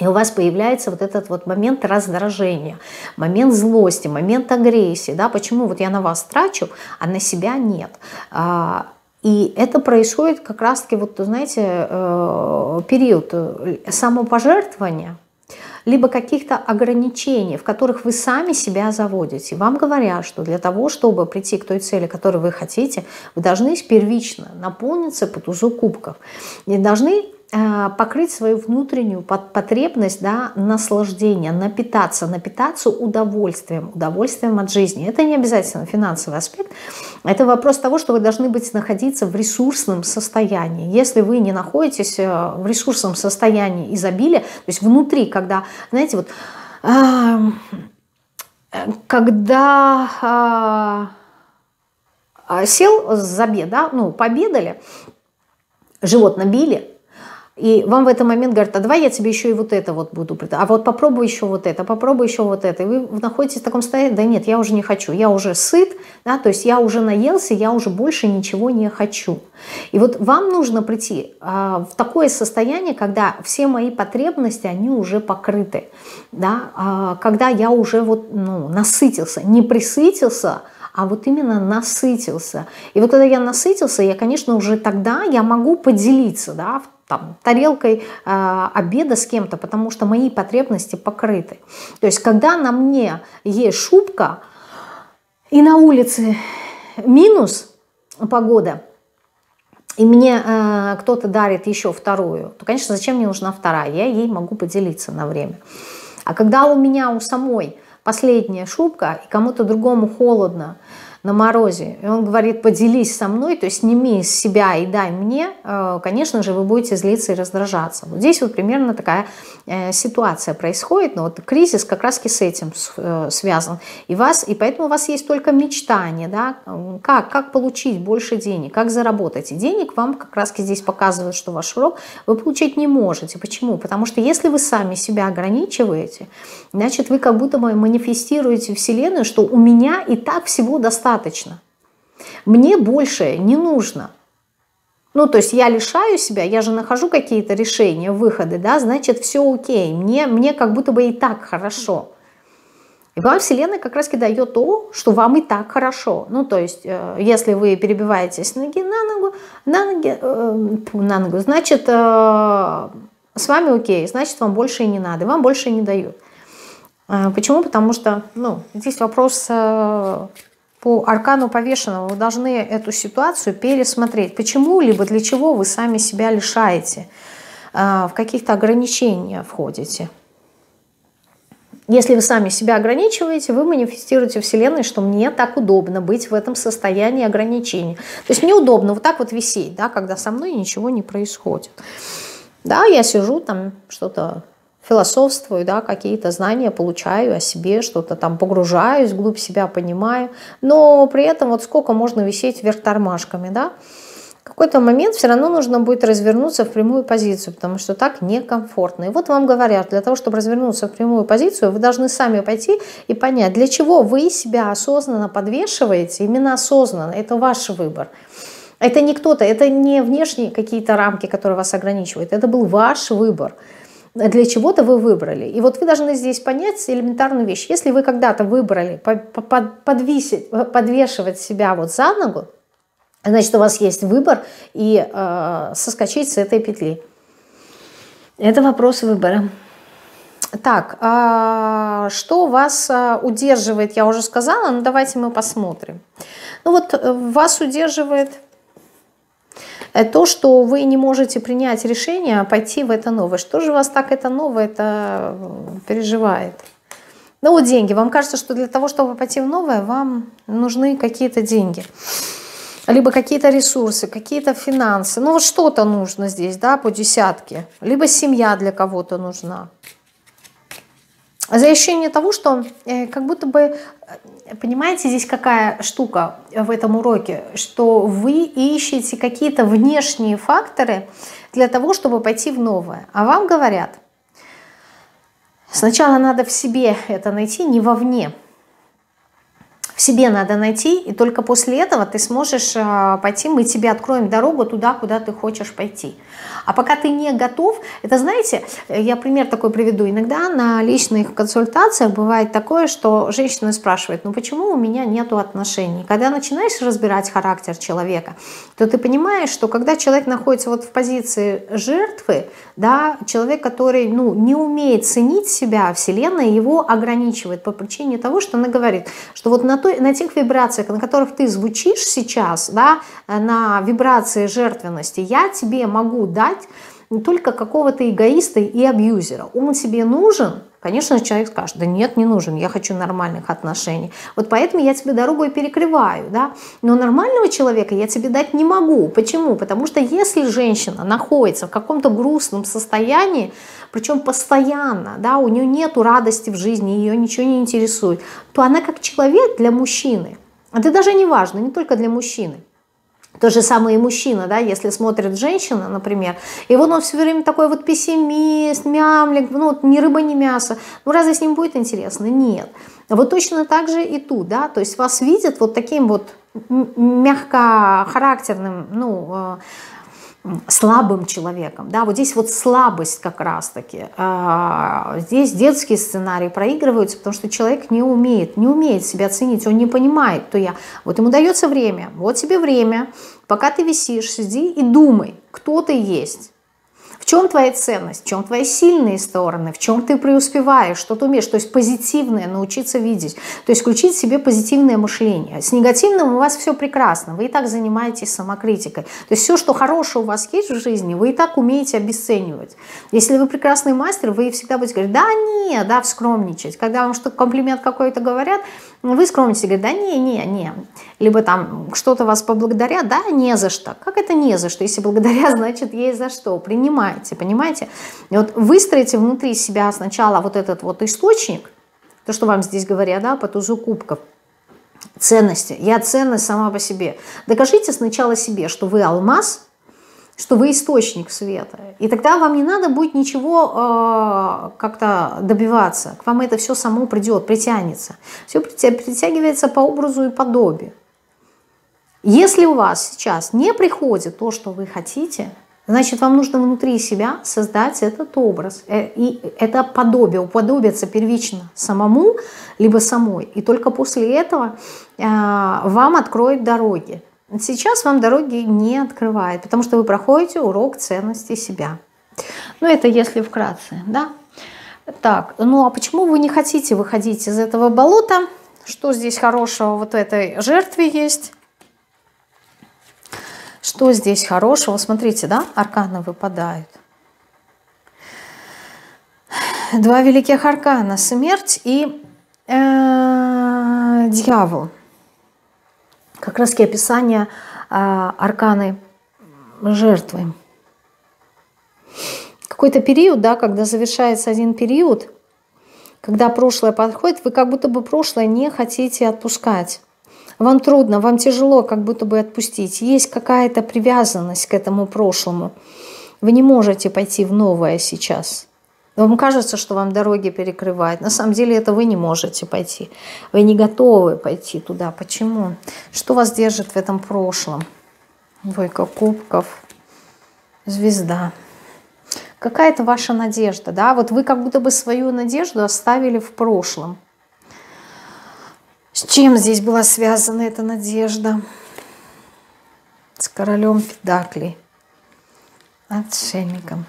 и у вас появляется вот этот вот момент раздражения, момент злости, момент агрессии. Да? Почему вот я на вас трачу, а на себя нет? А, и это происходит как раз-таки, вот, знаете, э, период э, самопожертвования, либо каких-то ограничений, в которых вы сами себя заводите. Вам говорят, что для того, чтобы прийти к той цели, которую вы хотите, вы должны первично наполниться по тузу кубков. И должны Э, покрыть свою внутреннюю потребность да, наслаждения, напитаться, напитаться удовольствием, удовольствием от жизни. Это не обязательно финансовый аспект, это вопрос того, что вы должны быть находиться в ресурсном состоянии. Если вы не находитесь э, в ресурсном состоянии изобилия, то есть внутри, когда, знаете, вот, когда э, сел за обед, да, ну, победали, живот набили, и вам в этот момент говорят, а давай я тебе еще и вот это вот буду, а вот попробуй еще вот это, попробуй еще вот это. И вы находитесь в таком состоянии, да нет, я уже не хочу, я уже сыт, да, то есть я уже наелся, я уже больше ничего не хочу. И вот вам нужно прийти а, в такое состояние, когда все мои потребности, они уже покрыты, да, а, когда я уже вот, ну, насытился, не присытился, а вот именно насытился. И вот когда я насытился, я, конечно, уже тогда я могу поделиться, да, там, тарелкой э, обеда с кем-то, потому что мои потребности покрыты. То есть, когда на мне есть шубка, и на улице минус погода, и мне э, кто-то дарит еще вторую, то, конечно, зачем мне нужна вторая? Я ей могу поделиться на время. А когда у меня у самой последняя шубка, и кому-то другому холодно, на морозе, и он говорит, поделись со мной, то есть сними из себя и дай мне, э, конечно же, вы будете злиться и раздражаться. Вот здесь вот примерно такая э, ситуация происходит, но вот кризис как раз с этим э, связан. И, вас, и поэтому у вас есть только мечтание, да, как, как получить больше денег, как заработать. И денег вам как раз здесь показывают, что ваш урок вы получить не можете. Почему? Потому что если вы сами себя ограничиваете, значит, вы как будто бы манифестируете Вселенную, что у меня и так всего достаточно достаточно. Мне больше не нужно. Ну, то есть я лишаю себя, я же нахожу какие-то решения, выходы, да, значит, все окей, мне, мне как будто бы и так хорошо. И вам Вселенная как раз дает то, что вам и так хорошо. Ну, то есть, э, если вы перебиваетесь ноги на ногу, на ноги, э, на ногу, значит, э, с вами окей, значит, вам больше и не надо, вам больше и не дают. А, почему? Потому что ну, здесь вопрос э, по аркану повешенного. Вы должны эту ситуацию пересмотреть. Почему, либо для чего вы сами себя лишаете, а, в каких-то ограничения входите. Если вы сами себя ограничиваете, вы манифестируете Вселенной, что мне так удобно быть в этом состоянии ограничения. То есть мне удобно вот так вот висеть, да, когда со мной ничего не происходит. Да, я сижу там, что-то философствую, да, какие-то знания получаю о себе, что-то там погружаюсь, вглубь себя понимаю, но при этом вот сколько можно висеть вверх тормашками, да, в какой-то момент все равно нужно будет развернуться в прямую позицию, потому что так некомфортно. И вот вам говорят, для того, чтобы развернуться в прямую позицию, вы должны сами пойти и понять, для чего вы себя осознанно подвешиваете, именно осознанно, это ваш выбор. Это не кто-то, это не внешние какие-то рамки, которые вас ограничивают, это был ваш выбор для чего-то вы выбрали. И вот вы должны здесь понять элементарную вещь. Если вы когда-то выбрали подвесить, подвешивать себя вот за ногу, значит, у вас есть выбор и э, соскочить с этой петли. Это вопрос выбора. Так, а что вас а, удерживает, я уже сказала, но давайте мы посмотрим. Ну вот э, вас удерживает э, то, что вы не можете принять решение пойти в это новое. Что же вас так это новое это переживает? Ну вот деньги. Вам кажется, что для того, чтобы пойти в новое, вам нужны какие-то деньги либо какие-то ресурсы, какие-то финансы. Ну вот что-то нужно здесь, да, по десятке. Либо семья для кого-то нужна. За ощущение того, что э, как будто бы, э, понимаете, здесь какая штука в этом уроке, что вы ищете какие-то внешние факторы для того, чтобы пойти в новое. А вам говорят, сначала надо в себе это найти, не вовне в себе надо найти, и только после этого ты сможешь а, пойти, мы тебе откроем дорогу туда, куда ты хочешь пойти. А пока ты не готов, это знаете, я пример такой приведу, иногда на личных консультациях бывает такое, что женщина спрашивает, ну почему у меня нету отношений? Когда начинаешь разбирать характер человека, то ты понимаешь, что когда человек находится вот в позиции жертвы, да, человек, который ну, не умеет ценить себя, Вселенная его ограничивает по причине того, что она говорит, что вот на той, на тех вибрациях, на которых ты звучишь сейчас, да, на вибрации жертвенности, я тебе могу дать не только какого-то эгоиста и абьюзера. Он тебе нужен, конечно, человек скажет, да нет, не нужен, я хочу нормальных отношений. Вот поэтому я тебе дорогу и перекрываю, да. Но нормального человека я тебе дать не могу. Почему? Потому что если женщина находится в каком-то грустном состоянии, причем постоянно, да, у нее нет радости в жизни, ее ничего не интересует, то она как человек для мужчины, это даже не важно, не только для мужчины, то же самое и мужчина, да, если смотрит женщина, например, и вот он все время такой вот пессимист, мямлик, ну, вот ни рыба, ни мясо, ну, разве с ним будет интересно? Нет. Вот точно так же и тут, да, то есть вас видят вот таким вот мягко характерным, ну, э, слабым человеком. Да, вот здесь вот слабость как раз-таки. А, здесь детские сценарии проигрываются, потому что человек не умеет, не умеет себя ценить, он не понимает, кто я. Вот ему дается время, вот тебе время, пока ты висишь, сиди и думай, кто ты есть. В чем твоя ценность, в чем твои сильные стороны, в чем ты преуспеваешь, что ты умеешь. То есть позитивное научиться видеть. То есть включить в себе позитивное мышление. С негативным у вас все прекрасно. Вы и так занимаетесь самокритикой. То есть все, что хорошее у вас есть в жизни, вы и так умеете обесценивать. Если вы прекрасный мастер, вы всегда будете говорить, да не, да, скромничать. Когда вам что-то комплимент какой-то говорят, вы скромничаете, говорите, да не, не, не. Либо там что-то вас поблагодарят, да, не за что. Как это не за что? Если благодаря, значит есть за что. Принимать понимаете, понимаете? И вот выстроите внутри себя сначала вот этот вот источник, то, что вам здесь говорят, да, по тузу кубков, ценности. Я ценность сама по себе. Докажите сначала себе, что вы алмаз, что вы источник света. И тогда вам не надо будет ничего э, как-то добиваться. К вам это все само придет, притянется. Все притягивается по образу и подобию. Если у вас сейчас не приходит то, что вы хотите – Значит, вам нужно внутри себя создать этот образ. Э, и это подобие, уподобиться первично самому, либо самой. И только после этого э, вам откроют дороги. Сейчас вам дороги не открывает, потому что вы проходите урок ценности себя. Ну, это если вкратце, да? Так, ну а почему вы не хотите выходить из этого болота? Что здесь хорошего вот этой жертве есть? Что здесь хорошего? Смотрите, да, арканы выпадают. Два великих аркана. Смерть и э, дьявол. Как раз описание э, арканы жертвы. Какой-то период, да, когда завершается один период, когда прошлое подходит, вы как будто бы прошлое не хотите отпускать. Вам трудно, вам тяжело как будто бы отпустить. Есть какая-то привязанность к этому прошлому. Вы не можете пойти в новое сейчас. Вам кажется, что вам дороги перекрывают. На самом деле это вы не можете пойти. Вы не готовы пойти туда. Почему? Что вас держит в этом прошлом? Двойка кубков, звезда. Какая-то ваша надежда, да? Вот вы как будто бы свою надежду оставили в прошлом. С чем здесь была связана эта надежда? С королем Педаклей, отшельником.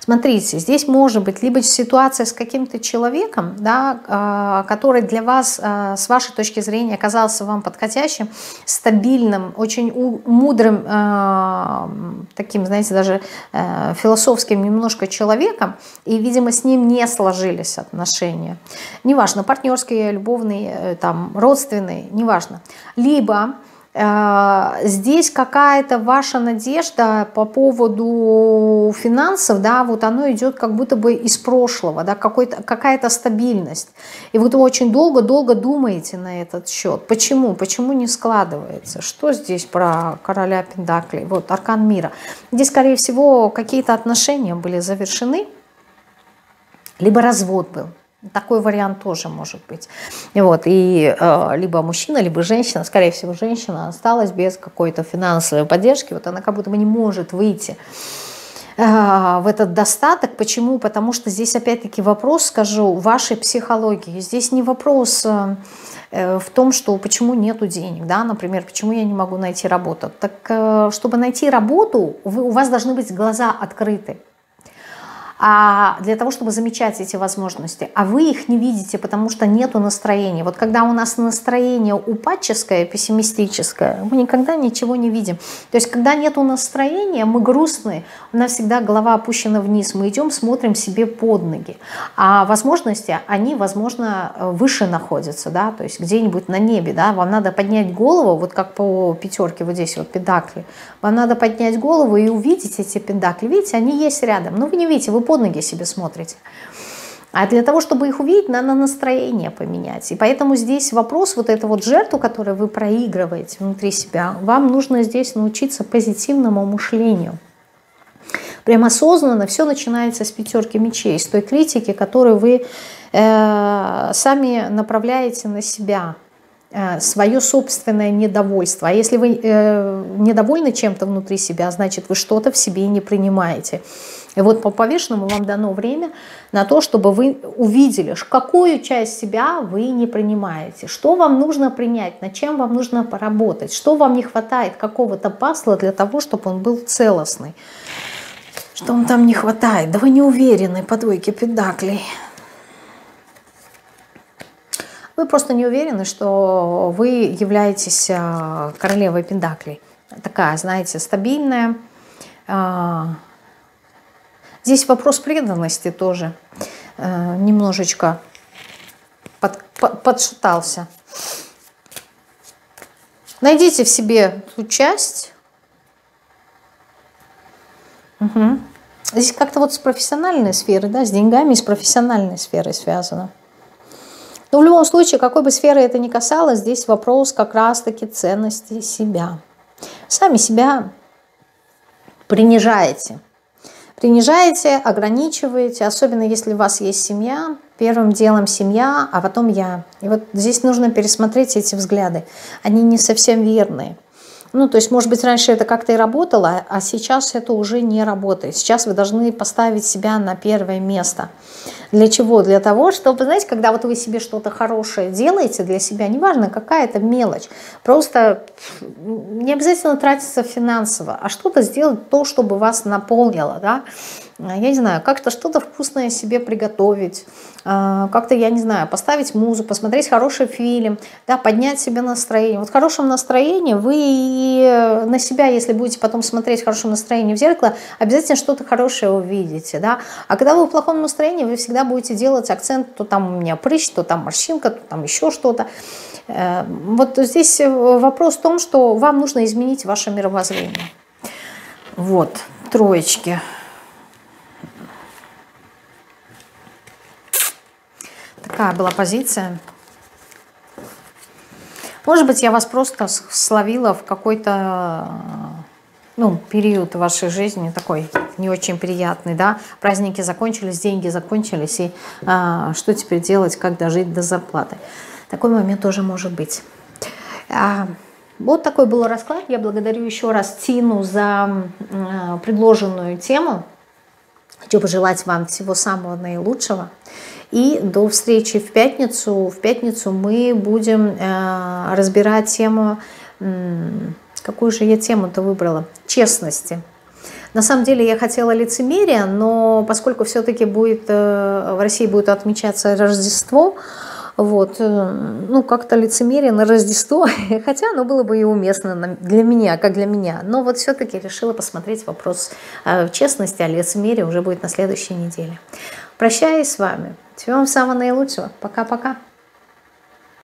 Смотрите, здесь может быть либо ситуация с каким-то человеком, да, а, который для вас, а, с вашей точки зрения, оказался вам подходящим, стабильным, очень мудрым, а, таким, знаете, даже э, философским немножко человеком, и, видимо, с ним не сложились отношения. Неважно, партнерские, любовные, э, там, родственные, неважно. Либо здесь какая-то ваша надежда по поводу финансов, да, вот оно идет как будто бы из прошлого, да, какая-то стабильность. И вот вы очень долго-долго думаете на этот счет. Почему? Почему не складывается? Что здесь про короля Пендаклей? Вот, аркан мира. Здесь, скорее всего, какие-то отношения были завершены, либо развод был. Такой вариант тоже может быть. Вот, и э, либо мужчина, либо женщина, скорее всего, женщина осталась без какой-то финансовой поддержки. Вот она как будто бы не может выйти э, в этот достаток. Почему? Потому что здесь опять-таки вопрос, скажу, вашей психологии. Здесь не вопрос э, э в том, что почему нету денег, да, например, почему я не могу найти работу. Так, чтобы найти работу, вы, у вас должны быть глаза открыты а для того, чтобы замечать эти возможности. А вы их не видите, потому что нету настроения. Вот когда у нас настроение упадческое, пессимистическое, мы никогда ничего не видим. То есть когда нету настроения, мы грустные, у нас всегда голова опущена вниз, мы идем, смотрим себе под ноги. А возможности, они, возможно, выше находятся, да, то есть где-нибудь на небе, да, вам надо поднять голову, вот как по пятерке вот здесь вот педакли, вам надо поднять голову и увидеть эти педакли, видите, они есть рядом, но вы не видите, вы под ноги себе смотрите. А для того, чтобы их увидеть, надо настроение поменять. И поэтому здесь вопрос, вот эту вот жертву, которую вы проигрываете внутри себя, вам нужно здесь научиться позитивному мышлению. Прям осознанно все начинается с пятерки мечей, с той критики, которую вы э, сами направляете на себя, э, свое собственное недовольство. А если вы э, недовольны чем-то внутри себя, значит вы что-то в себе не принимаете. И вот по повешенному вам дано время на то, чтобы вы увидели, какую часть себя вы не принимаете, что вам нужно принять, над чем вам нужно поработать, что вам не хватает какого-то пасла для того, чтобы он был целостный. Что вам там не хватает? Да вы не уверены по двойке педаклей. Вы просто не уверены, что вы являетесь а, королевой педаклей. Такая, знаете, стабильная, а, Здесь вопрос преданности тоже э, немножечко под, под, подшатался. Найдите в себе ту часть. Угу. Здесь как-то вот с профессиональной сферой, да, с деньгами, с профессиональной сферой связано. Но в любом случае, какой бы сферы это ни касалось, здесь вопрос как раз-таки ценности себя. Сами себя принижаете принижаете, ограничиваете, особенно если у вас есть семья, первым делом семья, а потом я. И вот здесь нужно пересмотреть эти взгляды. Они не совсем верные. Ну, то есть, может быть, раньше это как-то и работало, а сейчас это уже не работает. Сейчас вы должны поставить себя на первое место. Для чего? Для того, чтобы, знаете, когда вот вы себе что-то хорошее делаете для себя, неважно, какая это мелочь, просто не обязательно тратиться финансово, а что-то сделать то, чтобы вас наполнило, да, я не знаю, как-то что-то вкусное себе приготовить, а, как-то, я не знаю, поставить музыку, посмотреть хороший фильм, да, поднять себе настроение. Вот в хорошем настроении вы на себя, если будете потом смотреть в хорошем настроении в зеркало, обязательно что-то хорошее увидите, да. А когда вы в плохом настроении, вы всегда будете делать акцент, то там у меня прыщ, то там морщинка, то там еще что-то. Э, вот здесь вопрос в том, что вам нужно изменить ваше мировоззрение. Вот, троечки. Такая была позиция. Может быть, я вас просто словила в какой-то ну, период вашей жизни такой не очень приятный, да, праздники закончились, деньги закончились, и а, что теперь делать, как дожить до зарплаты. Такой момент тоже может быть. А, вот такой был расклад. Я благодарю еще раз Тину за а, предложенную тему. Хочу пожелать вам всего самого наилучшего. И до встречи в пятницу. В пятницу мы будем э, разбирать тему, э, какую же я тему-то выбрала? Честности. На самом деле я хотела лицемерия, но поскольку все-таки будет, э, в России будет отмечаться Рождество, вот, э, ну, как-то лицемерие на Рождество, хотя оно было бы и уместно для меня, как для меня. Но вот все-таки решила посмотреть вопрос э, честности, а лицемерие уже будет на следующей неделе. Прощаюсь с вами. Всего вам самого наилучшего. Пока-пока.